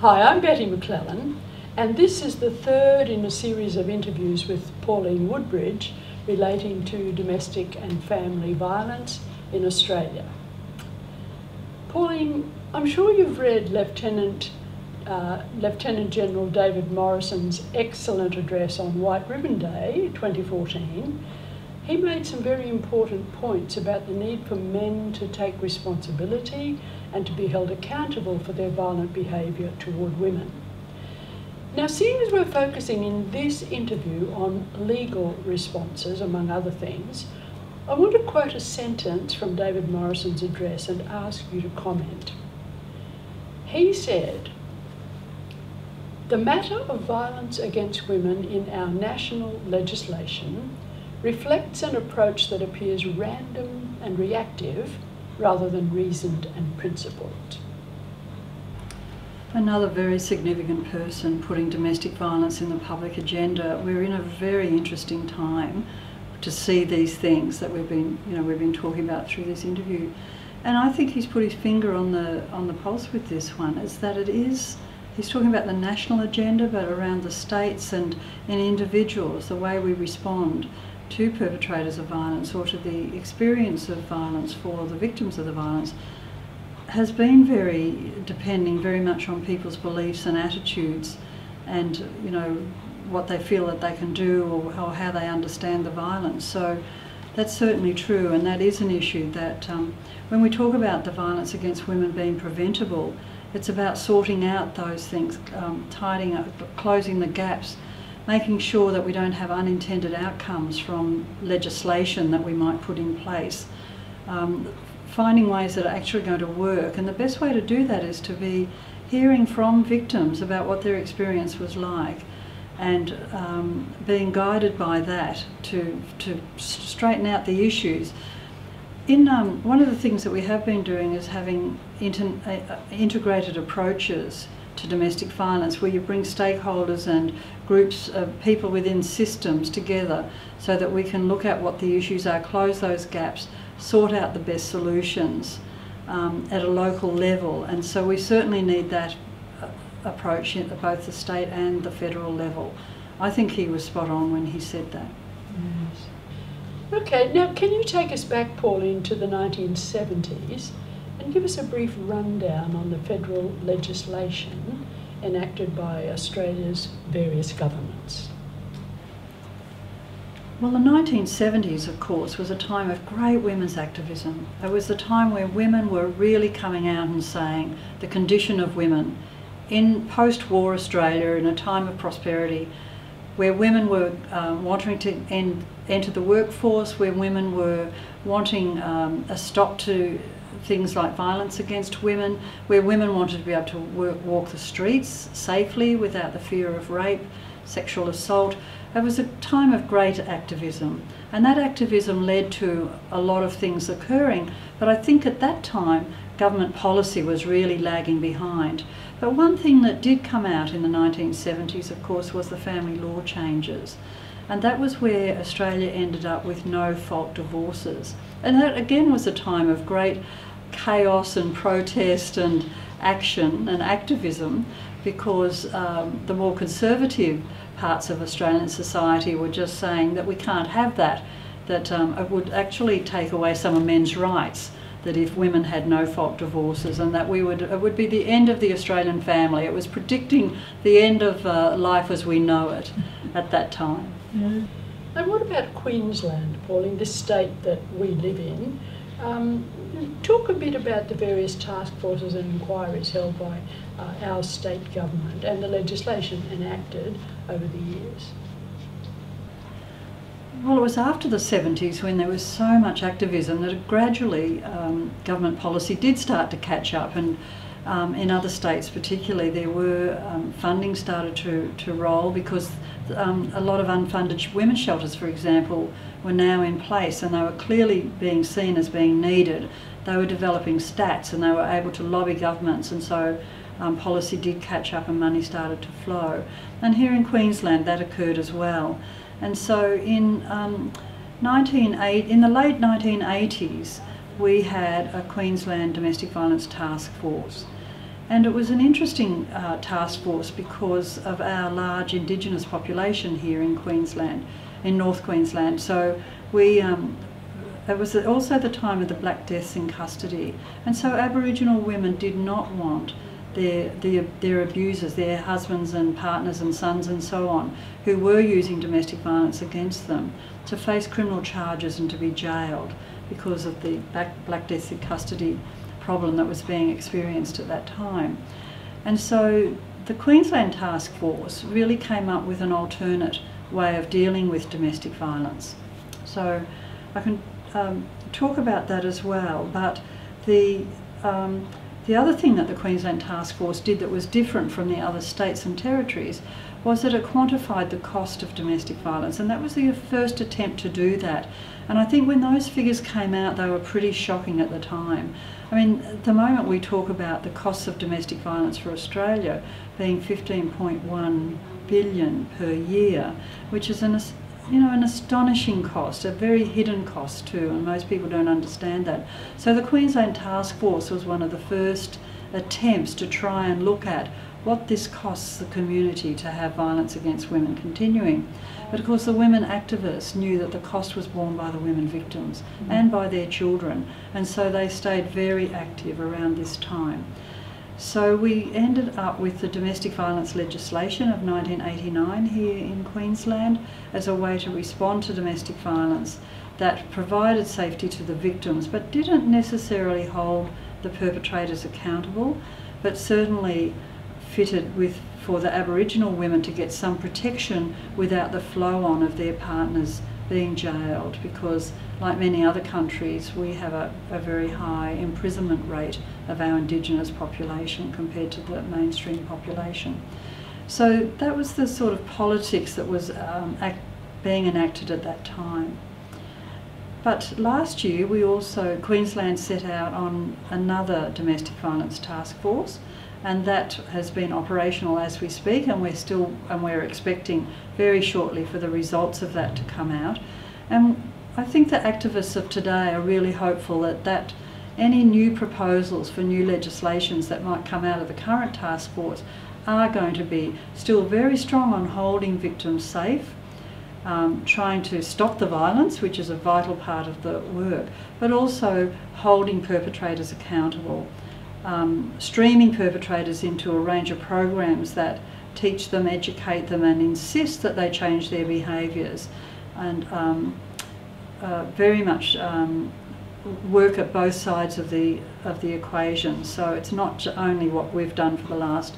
Hi, I'm Betty McLellan, and this is the third in a series of interviews with Pauline Woodbridge relating to domestic and family violence in Australia. Pauline, I'm sure you've read Lieutenant, uh, Lieutenant General David Morrison's excellent address on White Ribbon Day 2014. He made some very important points about the need for men to take responsibility and to be held accountable for their violent behaviour toward women. Now, seeing as we're focusing in this interview on legal responses, among other things, I want to quote a sentence from David Morrison's address and ask you to comment. He said, The matter of violence against women in our national legislation reflects an approach that appears random and reactive rather than reasoned and principled. Another very significant person putting domestic violence in the public agenda. We're in a very interesting time to see these things that we've been, you know, we've been talking about through this interview. And I think he's put his finger on the on the pulse with this one. Is that it is he's talking about the national agenda, but around the states and in individuals, the way we respond to perpetrators of violence or to the experience of violence for the victims of the violence has been very depending very much on people's beliefs and attitudes and you know what they feel that they can do or, how they understand the violence. So that's certainly true and that is an issue that um, when we talk about the violence against women being preventable it's about sorting out those things um, tidying up closing the gaps making sure that we don't have unintended outcomes from legislation that we might put in place um, finding ways that are actually going to work. And the best way to do that is to be hearing from victims about what their experience was like and um, being guided by that to, to straighten out the issues. In um, one of the things that we have been doing is having inter uh, integrated approaches to domestic violence where you bring stakeholders and groups of people within systems together so that we can look at what the issues are, close those gaps, sort out the best solutions um, at a local level. And so we certainly need that uh, approach at both the state and the federal level. I think he was spot on when he said that. Yes. Okay, now can you take us back, Pauline, to the 1970s and give us a brief rundown on the federal legislation enacted by Australia's various governments? Well, the 1970s, of course, was a time of great women's activism. It was the time where women were really coming out and saying the condition of women in post war Australia, in a time of prosperity, where women were um, wanting to enter the workforce, where women were wanting um, a stop to things like violence against women, where women wanted to be able to work, walk the streets safely without the fear of rape, sexual assault. It was a time of great activism, and that activism led to a lot of things occurring. But I think at that time, government policy was really lagging behind. But one thing that did come out in the 1970s, of course, was the family law changes. And that was where Australia ended up with no fault divorces. And that again was a time of great chaos and protest and action and activism because um, the more conservative parts of Australian society were just saying that we can't have that, that um, it would actually take away some of men's rights, that if women had no fault divorces and that we would, it would be the end of the Australian family. It was predicting the end of uh, life as we know it at that time. Mm. And what about Queensland, Pauline, this state that we live in? Um, talk a bit about the various task forces and inquiries held by uh, our state government and the legislation enacted over the years. Well, it was after the 70s when there was so much activism that gradually um, government policy did start to catch up and um, in other states particularly there were um, funding started to, to roll because um, a lot of unfunded women's shelters for example were now in place and they were clearly being seen as being needed they were developing stats and they were able to lobby governments and so um, policy did catch up and money started to flow. And here in Queensland that occurred as well. And so in, um, 1980, in the late 1980s we had a Queensland Domestic Violence Task Force And it was an interesting uh, task force because of our large Indigenous population here in Queensland, in North Queensland. So we, um, it was also the time of the Black Deaths in custody. And so Aboriginal women did not want their, their, their abusers, their husbands and partners and sons and so on, who were using domestic violence against them, to face criminal charges and to be jailed because of the Black, Black Deaths in custody problem that was being experienced at that time. And so the Queensland Task Force really came up with an alternate way of dealing with domestic violence. So I can um, talk about that as well, but the um, the other thing that the Queensland Task Force did that was different from the other states and territories was that it quantified the cost of domestic violence, and that was the first attempt to do that. And I think when those figures came out, they were pretty shocking at the time. I mean, at the moment we talk about the costs of domestic violence for Australia being 15.1 billion per year, which is an you know an astonishing cost, a very hidden cost too, and most people don't understand that. So the Queensland Task Force was one of the first attempts to try and look at what this costs the community to have violence against women continuing. But of course, the women activists knew that the cost was borne by the women victims mm. and by their children, and so they stayed very active around this time. So we ended up with the domestic violence legislation of 1989 here in Queensland as a way to respond to domestic violence that provided safety to the victims but didn't necessarily hold the perpetrators accountable, but certainly fitted with for the Aboriginal women to get some protection without the flow on of their partners being jailed because like many other countries we have a, a very high imprisonment rate of our Indigenous population compared to the mainstream population. So that was the sort of politics that was um, act, being enacted at that time. But last year we also, Queensland set out on another domestic violence task force and that has been operational as we speak and we're still and we're expecting very shortly for the results of that to come out. And I think the activists of today are really hopeful that that any new proposals for new legislations that might come out of the current task force are going to be still very strong on holding victims safe um, trying to stop the violence, which is a vital part of the work, but also holding perpetrators accountable um, streaming perpetrators into a range of programs that teach them, educate them, and insist that they change their behaviours, and um, uh, very much um, work at both sides of the of the equation. So it's not only what we've done for the last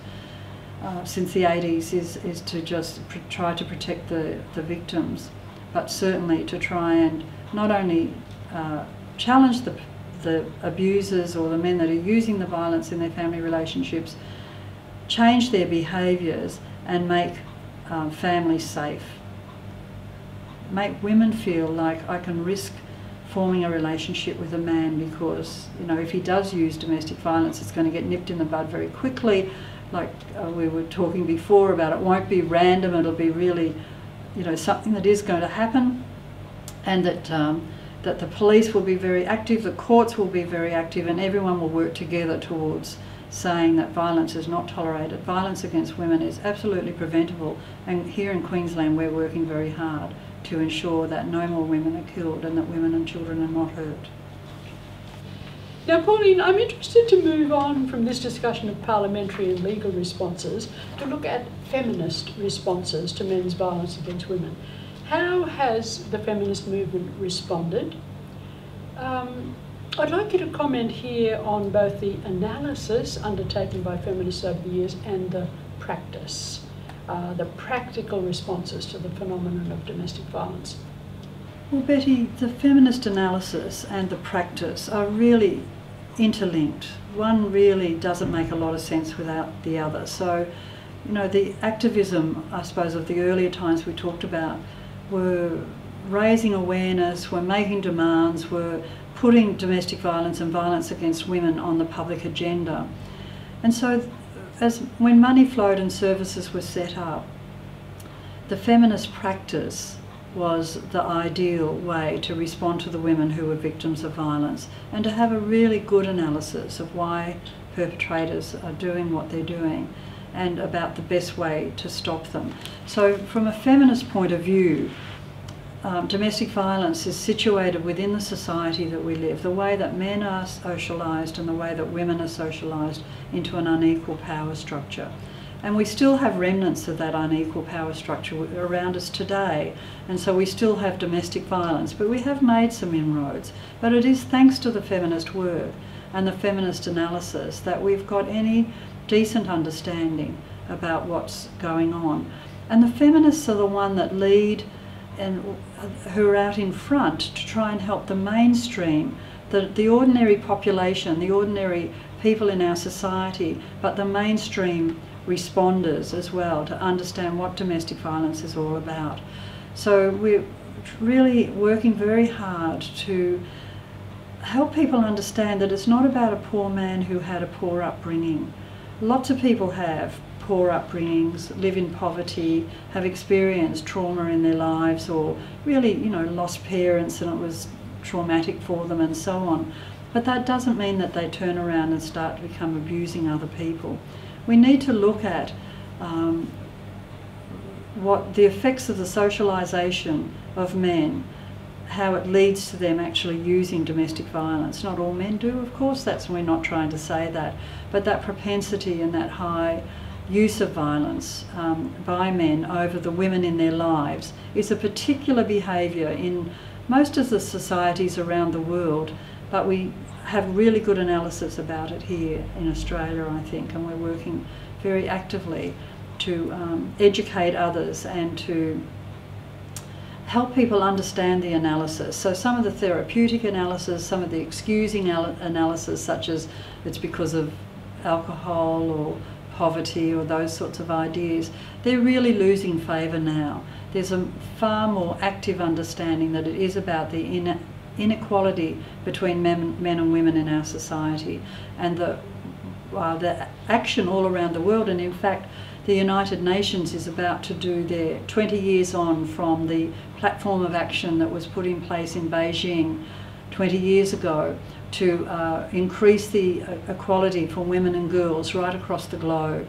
uh, since the 80s is is to just try to protect the the victims, but certainly to try and not only uh, challenge the the abusers or the men that are using the violence in their family relationships change their behaviours and make um, families safe. Make women feel like I can risk forming a relationship with a man because, you know, if he does use domestic violence, it's going to get nipped in the bud very quickly. Like uh, we were talking before about, it won't be random, it'll be really, you know, something that is going to happen and that um, that the police will be very active, the courts will be very active, and everyone will work together towards saying that violence is not tolerated. Violence against women is absolutely preventable, and here in Queensland we're working very hard to ensure that no more women are killed and that women and children are not hurt. Now, Pauline, I'm interested to move on from this discussion of parliamentary and legal responses to look at feminist responses to men's violence against women. How has the feminist movement responded? Um, I'd like you to comment here on both the analysis undertaken by feminists over the years and the practice, uh, the practical responses to the phenomenon of domestic violence. Well, Betty, the feminist analysis and the practice are really interlinked. One really doesn't make a lot of sense without the other. So, you know, the activism, I suppose, of the earlier times we talked about were raising awareness, were making demands, were putting domestic violence and violence against women on the public agenda. And so as when money flowed and services were set up, the feminist practice was the ideal way to respond to the women who were victims of violence and to have a really good analysis of why perpetrators are doing what they're doing and about the best way to stop them. So, from a feminist point of view, um, domestic violence is situated within the society that we live, the way that men are socialised and the way that women are socialised into an unequal power structure. And we still have remnants of that unequal power structure around us today. And so we still have domestic violence, but we have made some inroads. But it is thanks to the feminist work and the feminist analysis that we've got any decent understanding about what's going on. And the feminists are the one that lead and who are out in front to try and help the mainstream, the, the ordinary population, the ordinary people in our society, but the mainstream responders as well to understand what domestic violence is all about. So we're really working very hard to help people understand that it's not about a poor man who had a poor upbringing. Lots of people have poor upbringings, live in poverty, have experienced trauma in their lives or really, you know, lost parents and it was traumatic for them and so on. But that doesn't mean that they turn around and start to become abusing other people we need to look at um, what the effects of the socialisation of men, how it leads to them actually using domestic violence. Not all men do, of course, that's we're not trying to say that, but that propensity and that high use of violence um, by men over the women in their lives is a particular behaviour in most of the societies around the world, but we have really good analysis about it here in Australia, I think, and we're working very actively to um, educate others and to help people understand the analysis. So some of the therapeutic analysis, some of the excusing analysis, such as it's because of alcohol or poverty or those sorts of ideas, they're really losing favour now. There's a far more active understanding that it is about the inequality between men, men and women in our society and the, uh, the action all around the world. And in fact, the United Nations is about to do their 20 years on from the platform of action that was put in place in Beijing 20 years ago to uh, increase the uh, equality for women and girls right across the globe.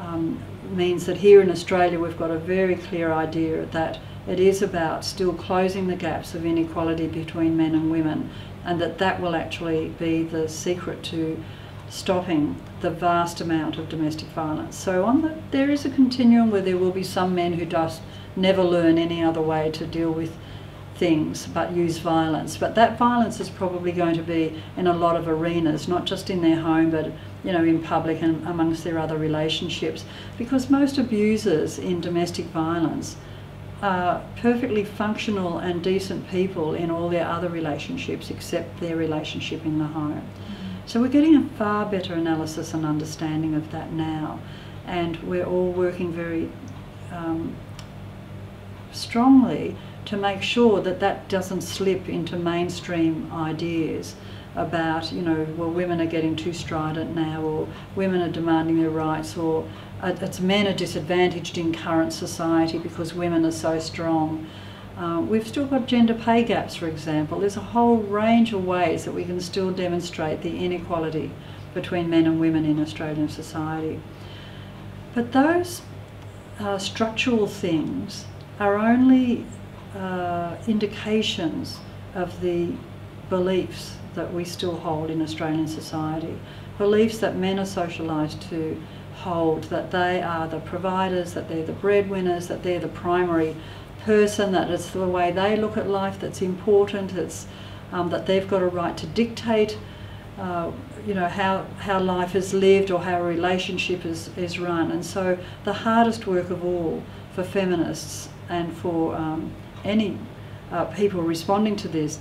Um, means that here in Australia we've got a very clear idea that it is about still closing the gaps of inequality between men and women, and that that will actually be the secret to stopping the vast amount of domestic violence. So on the, there is a continuum where there will be some men who just never learn any other way to deal with things but use violence. But that violence is probably going to be in a lot of arenas, not just in their home, but you know, in public and amongst their other relationships. Because most abusers in domestic violence are perfectly functional and decent people in all their other relationships except their relationship in the home. So we're getting a far better analysis and understanding of that now, and we're all working very um, strongly to make sure that that doesn't slip into mainstream ideas about, you know, well, women are getting too strident now, or women are demanding their rights, or it's men are disadvantaged in current society because women are so strong. Uh, we've still got gender pay gaps, for example. There's a whole range of ways that we can still demonstrate the inequality between men and women in Australian society. But those uh, structural things are only uh, indications of the beliefs that we still hold in Australian society. Beliefs that men are socialised to hold, that they are the providers, that they're the breadwinners, that they're the primary person, that it's the way they look at life that's important, it's um, that they've got a right to dictate uh, you know how how life is lived or how a relationship is, is run and so the hardest work of all for feminists and for um, any uh, people responding to this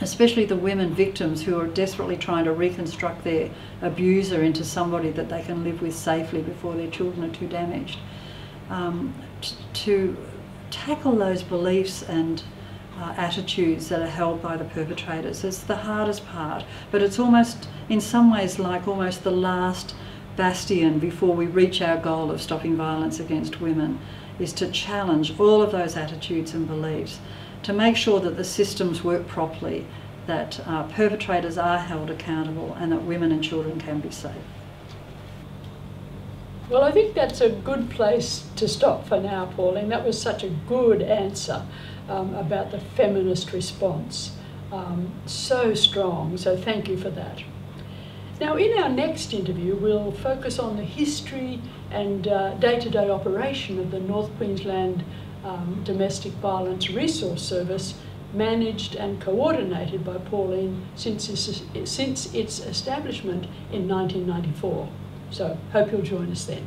especially the women victims who are desperately trying to reconstruct their abuser into somebody that they can live with safely before their children are too damaged. Um, to tackle those beliefs and uh, attitudes that are held by the perpetrators is the hardest part, but it's almost, in some ways, like almost the last bastion before we reach our goal of stopping violence against women is to challenge all of those attitudes and beliefs, to make sure that the systems work properly, that uh, perpetrators are held accountable, and that women and children can be safe. Well, I think that's a good place to stop for now, Pauline. That was such a good answer um, about the feminist response. Um, so strong, so thank you for that. Now, in our next interview, we'll focus on the history and day to day operation of the North Queensland um, Domestic Violence Resource Service, managed and coordinated by Pauline since its, since its establishment in 1994. So, hope you'll join us then.